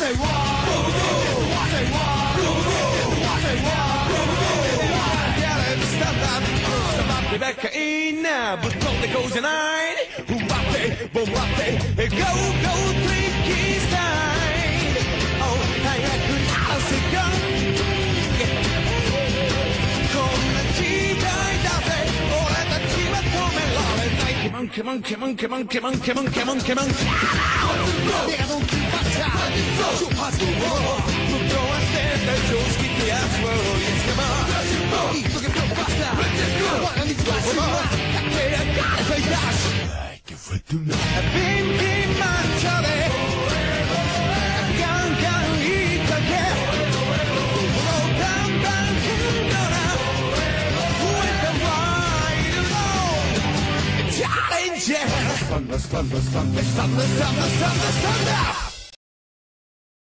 Say what? Say what? Say what? Up, Rebecca in now, but don't it goes nine. Huwate, bombate, go, go, three keys nine. Oh, I had good house again. こんな時代だぜ、俺たちは止められない。ケモンケモンケモンケモンケモンケモンケモンケモンケモン。Ask for war. We'll go the ass world. Yes, the pasta. Thunder, thunder, thunder, thunder, thunder, thunder, thunder.